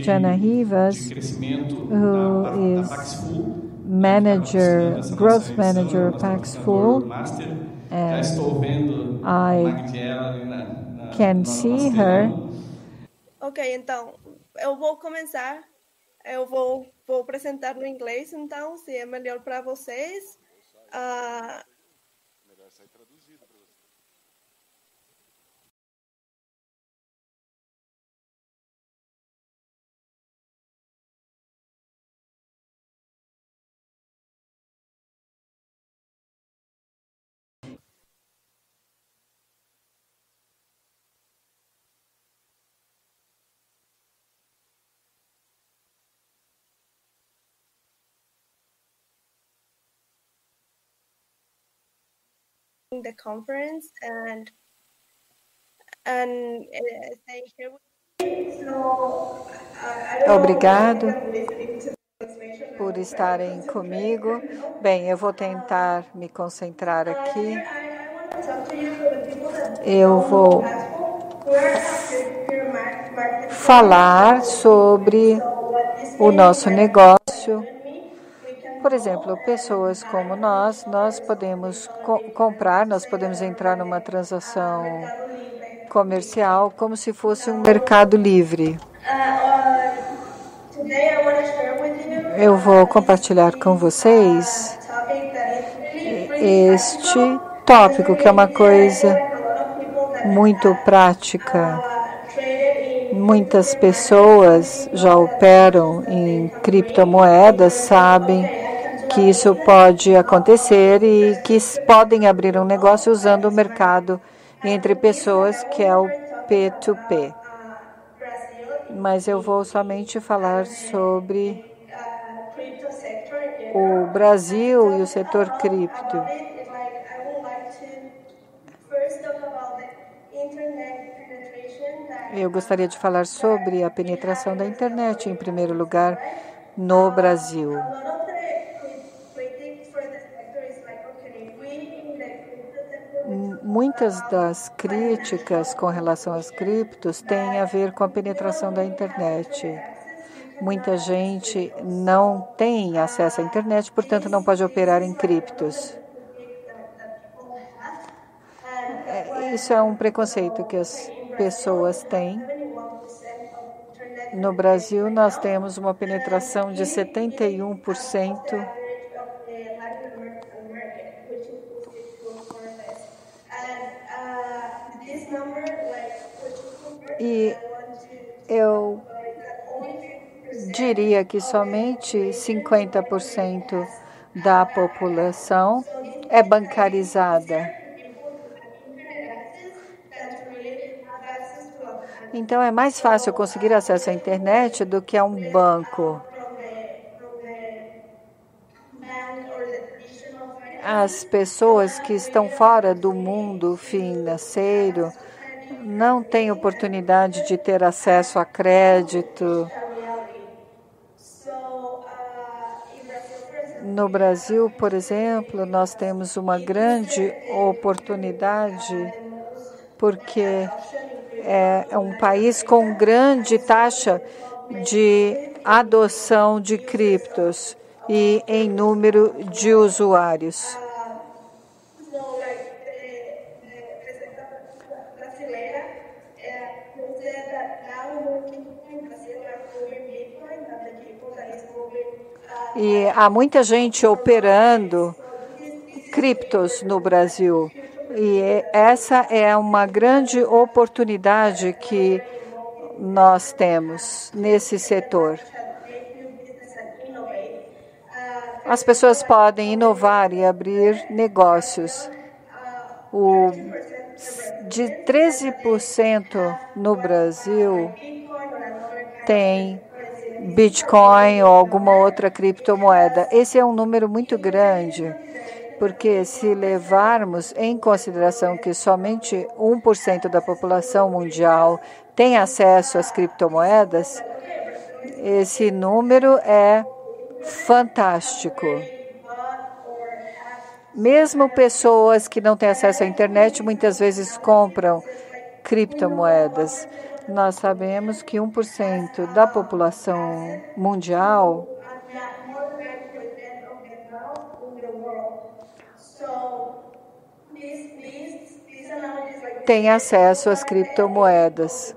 Magdalena Rivas, who is manager, growth manager of Paxful. And I can see her. Ok, então eu vou começar. Eu vou, vou apresentar no inglês, então, se é melhor para vocês. Uh, the conference and and uh, staying here. Uh, Obrigado por estarem comigo. Bem, eu vou tentar me concentrar aqui. Eu vou falar sobre o nosso negócio por exemplo, pessoas como nós, nós podemos co comprar, nós podemos entrar numa transação comercial como se fosse um mercado livre. Eu vou compartilhar com vocês este tópico, que é uma coisa muito prática. Muitas pessoas já operam em criptomoedas, sabem que isso pode acontecer e que podem abrir um negócio usando o mercado entre pessoas, que é o P2P. Mas eu vou somente falar sobre o Brasil e o setor cripto. Eu gostaria de falar sobre a penetração da internet, em primeiro lugar, no Brasil. Muitas das críticas com relação às criptos têm a ver com a penetração da internet. Muita gente não tem acesso à internet, portanto, não pode operar em criptos. É, isso é um preconceito que as pessoas têm. No Brasil, nós temos uma penetração de 71%. E eu diria que somente 50% da população é bancarizada. Então é mais fácil conseguir acesso à internet do que a um banco. As pessoas que estão fora do mundo financeiro não têm oportunidade de ter acesso a crédito. No Brasil, por exemplo, nós temos uma grande oportunidade porque é um país com grande taxa de adoção de criptos e em número de usuários. E há muita gente operando criptos no Brasil. E essa é uma grande oportunidade que nós temos nesse setor. As pessoas podem inovar e abrir negócios. O, de 13% no Brasil tem Bitcoin ou alguma outra criptomoeda. Esse é um número muito grande, porque se levarmos em consideração que somente 1% da população mundial tem acesso às criptomoedas, esse número é fantástico. Mesmo pessoas que não têm acesso à internet muitas vezes compram criptomoedas. Nós sabemos que 1% da população mundial tem acesso às criptomoedas.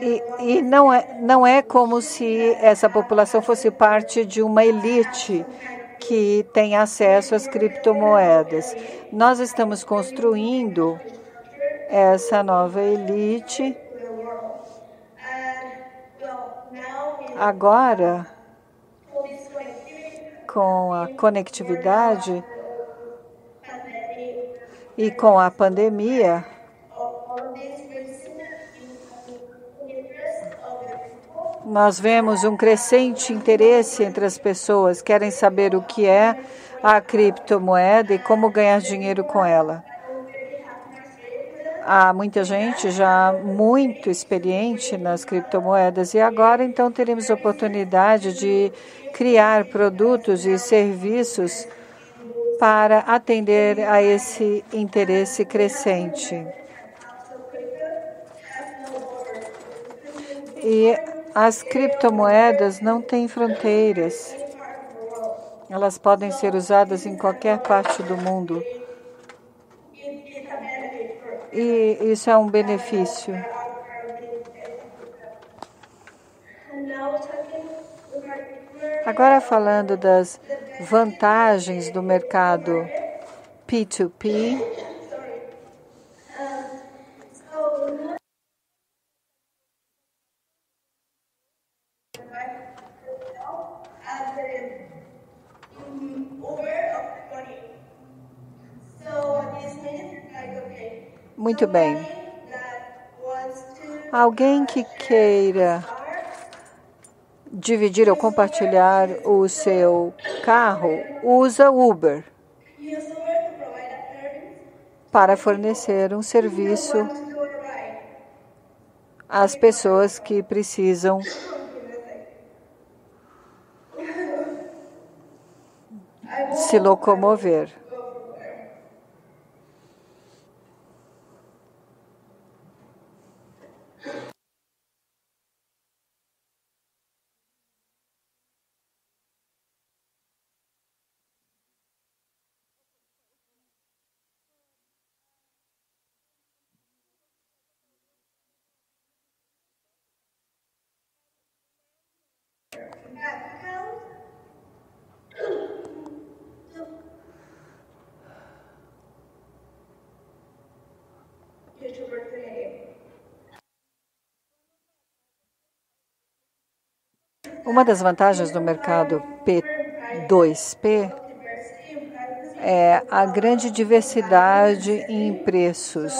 E, e, não, é, não é como se essa população fosse parte de uma elite que tem acesso às criptomoedas. Nós estamos construindo essa nova elite. Agora, com a conectividade e com a pandemia, nós vemos um crescente interesse entre as pessoas, querem saber o que é a criptomoeda e como ganhar dinheiro com ela. Há muita gente já muito experiente nas criptomoedas e agora então teremos oportunidade de criar produtos e serviços para atender a esse interesse crescente. E as criptomoedas não têm fronteiras. Elas podem ser usadas em qualquer parte do mundo. E isso é um benefício. Agora falando das vantagens do mercado P2P, Muito bem. Alguém que queira dividir ou compartilhar o seu carro usa Uber para fornecer um serviço às pessoas que precisam se locomover. Uma das vantagens do mercado P2P é a grande diversidade em preços.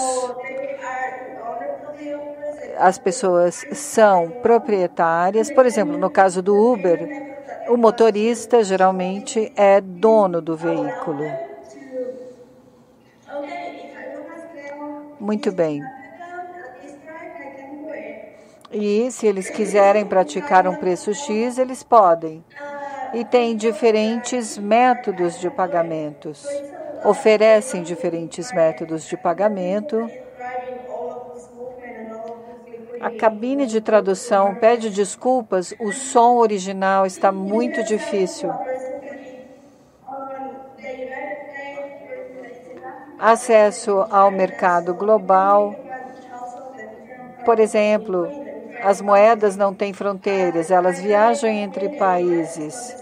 As pessoas são proprietárias, por exemplo, no caso do Uber, o motorista geralmente é dono do veículo. Muito bem. E se eles quiserem praticar um preço X, eles podem. E tem diferentes métodos de pagamentos. Oferecem diferentes métodos de pagamento. A cabine de tradução pede desculpas, o som original está muito difícil. Acesso ao mercado global. Por exemplo, as moedas não têm fronteiras, elas viajam entre países.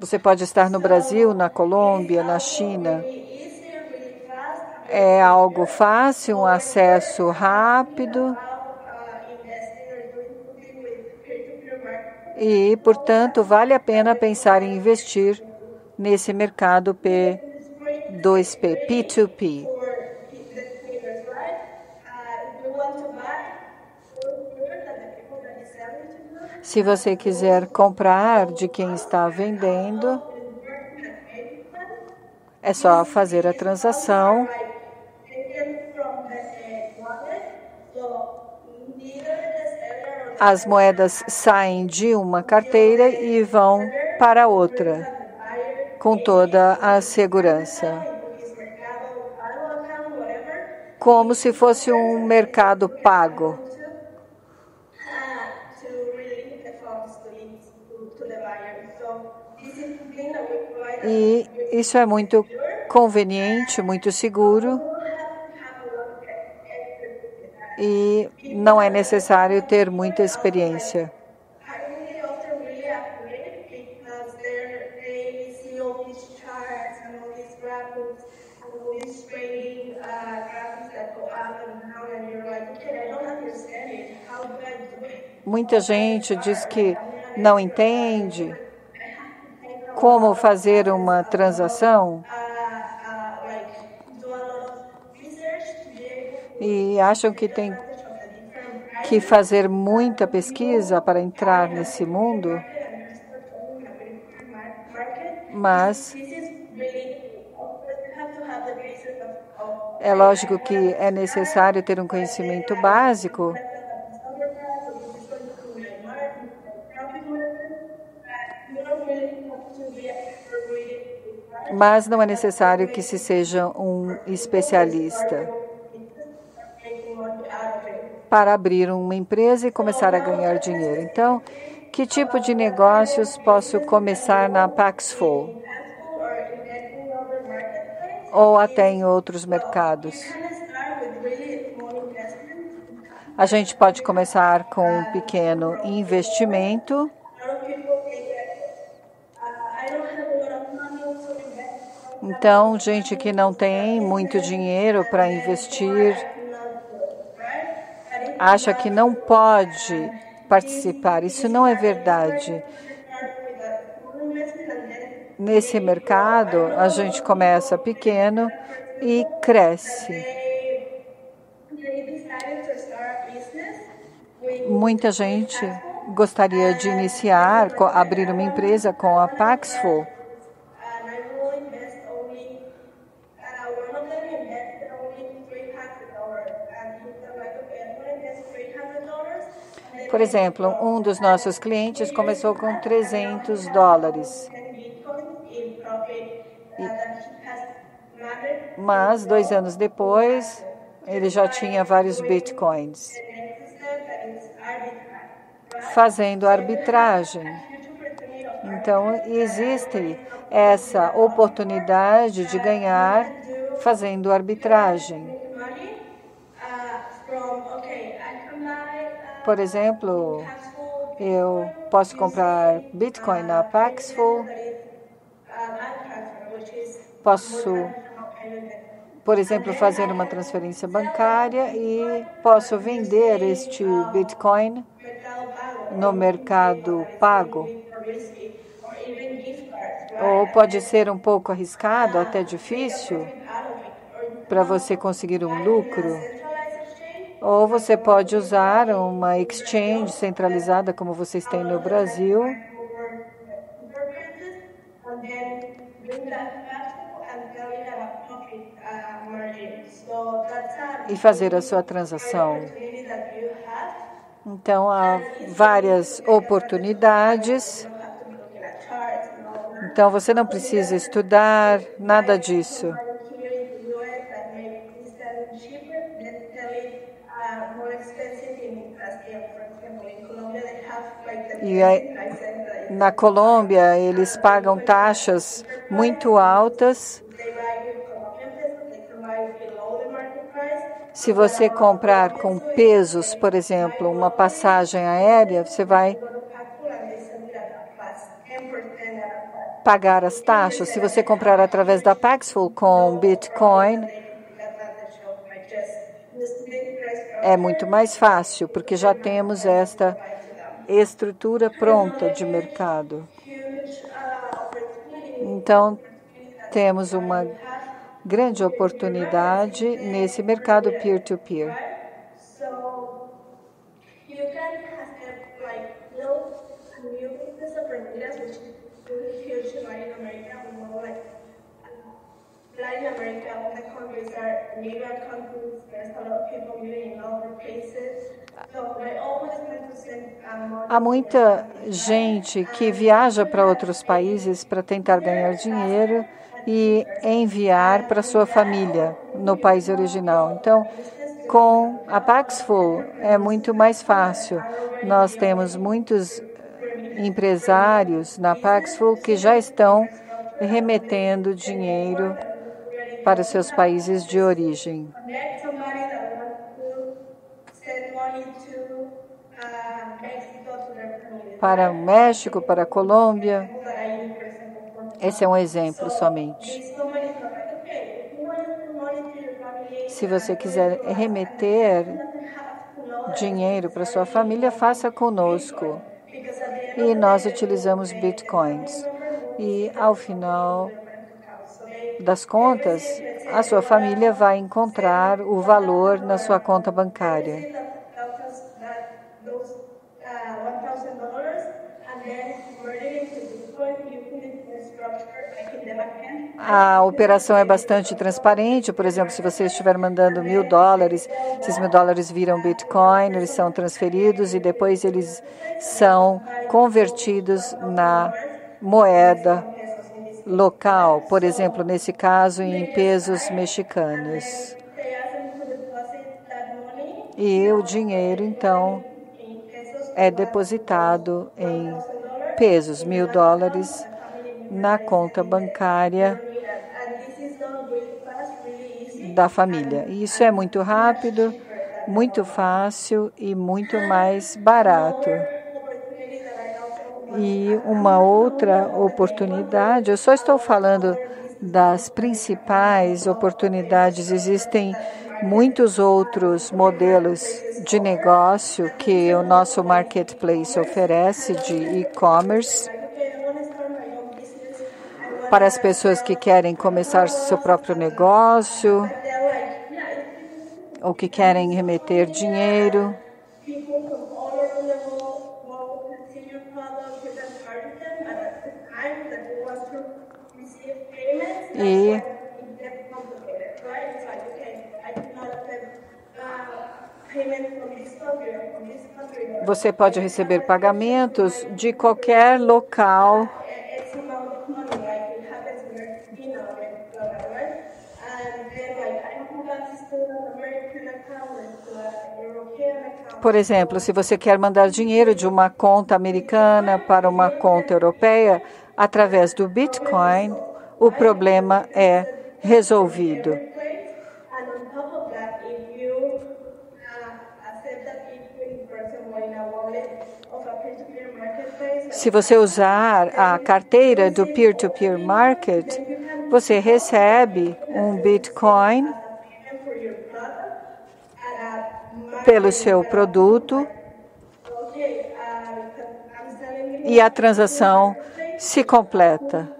Você pode estar no Brasil, na Colômbia, na China. É algo fácil, um acesso rápido. E, portanto, vale a pena pensar em investir nesse mercado P2P, P2P. Se você quiser comprar de quem está vendendo, É só fazer a transação. As moedas saem de uma carteira e vão para outra, com toda a segurança. Como se fosse um mercado pago. E isso é muito conveniente, muito seguro. E não é necessário ter muita experiência. Muita gente diz que não entende como fazer uma transação. E acham que tem que fazer muita pesquisa para entrar nesse mundo, mas é lógico que é necessário ter um conhecimento básico mas não é necessário que se seja um especialista para abrir uma empresa e começar a ganhar dinheiro. Então, que tipo de negócios posso começar na Paxful? Ou até em outros mercados? A gente pode começar com um pequeno investimento Então, gente que não tem muito dinheiro para investir, acha que não pode participar. Isso não é verdade. Nesse mercado, a gente começa pequeno e cresce. Muita gente gostaria de iniciar, abrir uma empresa com a Paxful Por exemplo, um dos nossos clientes começou com 300 dólares. Mas, dois anos depois, ele já tinha vários bitcoins. Fazendo arbitragem. Então, existe essa oportunidade de ganhar fazendo arbitragem. Por exemplo, eu posso comprar Bitcoin na Paxful, posso, por exemplo, fazer uma transferência bancária e posso vender este Bitcoin no mercado pago. Ou pode ser um pouco arriscado, até difícil, para você conseguir um lucro. Ou você pode usar uma exchange centralizada, como vocês têm no Brasil. E fazer a sua transação. Então, há várias oportunidades. Então, você não precisa estudar nada disso. E aí, na Colômbia, eles pagam taxas muito altas. Se você comprar com pesos, por exemplo, uma passagem aérea, você vai pagar as taxas. Se você comprar através da Paxful com Bitcoin, é muito mais fácil, porque já temos esta estrutura pronta de mercado. Então, temos uma grande oportunidade nesse mercado peer-to-peer. -peer. Há muita gente que viaja para outros países para tentar ganhar dinheiro e enviar para sua família no país original. Então, com a Paxful é muito mais fácil. Nós temos muitos empresários na Paxful que já estão remetendo dinheiro para seus países de origem. Para o México, para a Colômbia. Esse é um exemplo somente. Se você quiser remeter dinheiro para sua família, faça conosco. E nós utilizamos bitcoins. E ao final das contas, a sua família vai encontrar o valor na sua conta bancária. A operação é bastante transparente. Por exemplo, se você estiver mandando mil dólares, esses mil dólares viram Bitcoin, eles são transferidos e depois eles são convertidos na moeda local, por exemplo, nesse caso, em pesos mexicanos. E o dinheiro, então, é depositado em pesos, mil dólares, na conta bancária da família. E isso é muito rápido, muito fácil e muito mais barato. E uma outra oportunidade, eu só estou falando das principais oportunidades, existem muitos outros modelos de negócio que o nosso marketplace oferece de e-commerce para as pessoas que querem começar seu próprio negócio ou que querem remeter dinheiro. E você pode receber pagamentos de qualquer local Por exemplo, se você quer mandar dinheiro de uma conta americana para uma conta europeia através do Bitcoin, o problema é resolvido. Se você usar a carteira do peer-to-peer -peer market, você recebe um Bitcoin pelo seu produto e a transação se completa.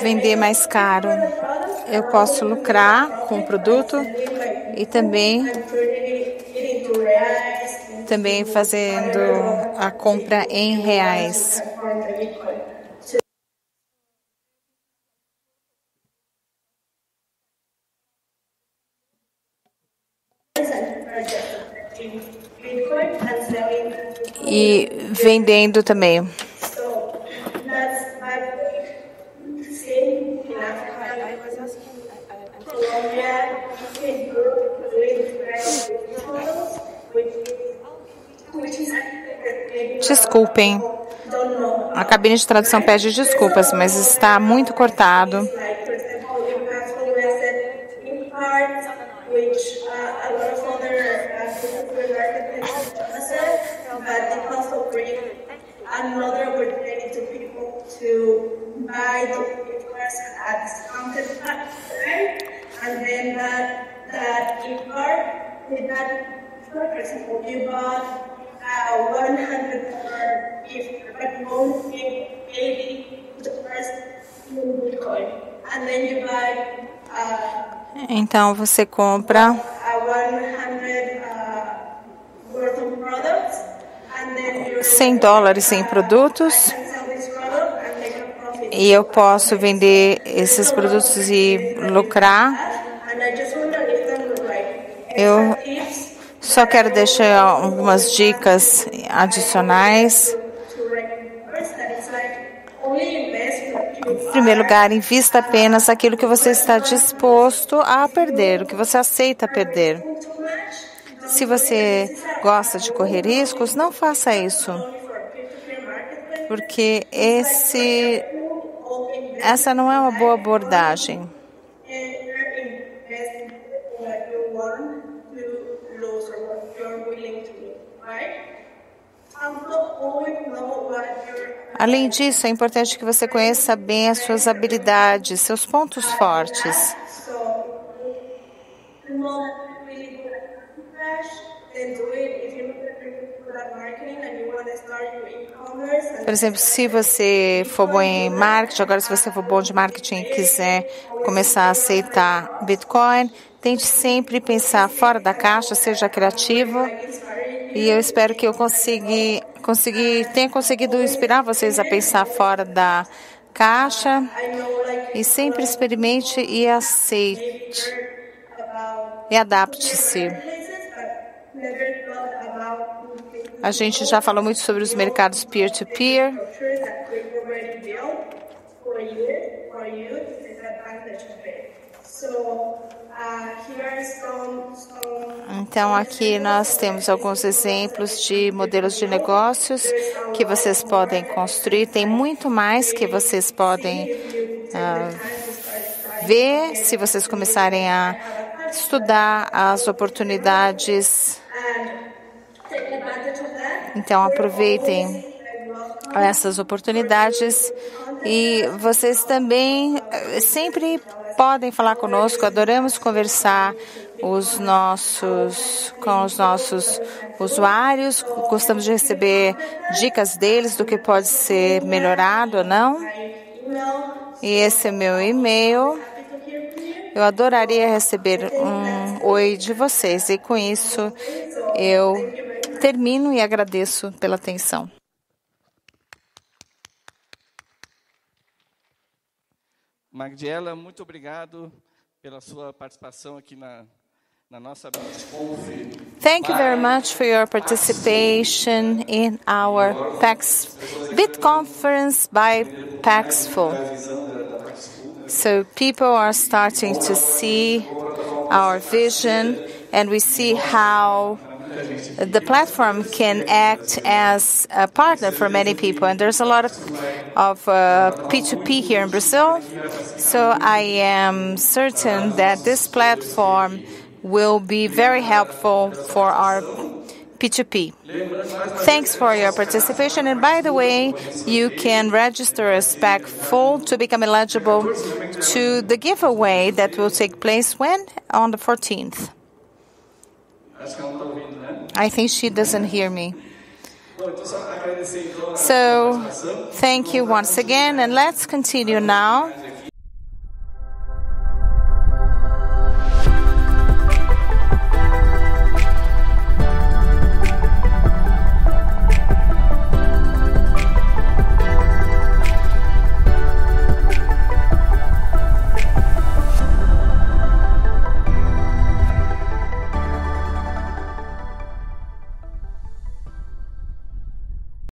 Vender mais caro. Eu posso lucrar com o produto e também também fazendo a compra em reais. E vendendo também. Desculpem. A cabine de tradução pede desculpas, mas está muito cortado. that that e-car with that, for example, you bought 100 dollar gift card, but won't give 80 dollars in Bitcoin, and then you buy. Uh, então você compra. 100 worth of products 100 dólares em produtos e eu posso vender esses produtos e lucrar. Eu só quero deixar algumas dicas adicionais. Em primeiro lugar, invista apenas aquilo que você está disposto a perder, o que você aceita perder. Se você gosta de correr riscos, não faça isso, porque esse, essa não é uma boa abordagem. Além disso, é importante que você conheça bem as suas habilidades, seus pontos fortes. Por exemplo, se você for bom em marketing, agora se você for bom de marketing e quiser começar a aceitar Bitcoin, tente sempre pensar fora da caixa, seja criativo. E eu espero que eu consegui, consegui, tenha conseguido inspirar vocês a pensar fora da caixa. E sempre experimente e aceite. E adapte-se. A gente já falou muito sobre os mercados peer-to-peer. you to take uh, Então, aqui nós temos alguns exemplos de modelos de negócios que vocês podem construir. Tem muito mais que vocês podem ah, ver se vocês começarem a estudar as oportunidades. Então, aproveitem essas oportunidades e vocês também eh, sempre podem falar conosco. Adoramos conversar os nossos com os nossos usuários. Gostamos de receber dicas deles do que pode ser melhorado ou não. E esse é meu e-mail. Eu adoraria receber um oi de vocês e com isso eu termino e agradeço pela atenção. Magdiela, muito obrigado pela sua participação aqui na, na nossa. Thank you very much for your participation in our PAX Bit Conference by Paxful. So people are starting to see our vision and we see how the platform can act as a partner for many people. And there's a lot of, of uh, P2P here in Brazil. So I am certain that this platform will be very helpful for our P2P. Thanks for your participation. And by the way, you can register as SPAC full to become eligible to the giveaway that will take place when? On the 14th. Acho que ela não está ouvindo, né? I think she doesn't hear me. Bom, então só agradecer então a So, thank you once again, and let's continue now